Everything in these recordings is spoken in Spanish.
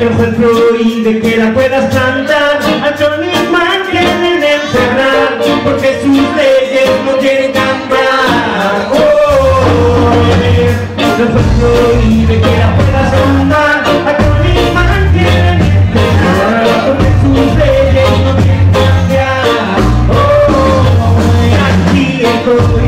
el y de que la puedas plantar. A Johnny mantienen encerrar porque sus leyes no quieren cambiar. Oh, el y de que la puedas plantar a Johnny mantienen encerrar porque sus leyes no quieren cambiar. Oh, aquí estoy.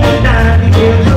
nightingale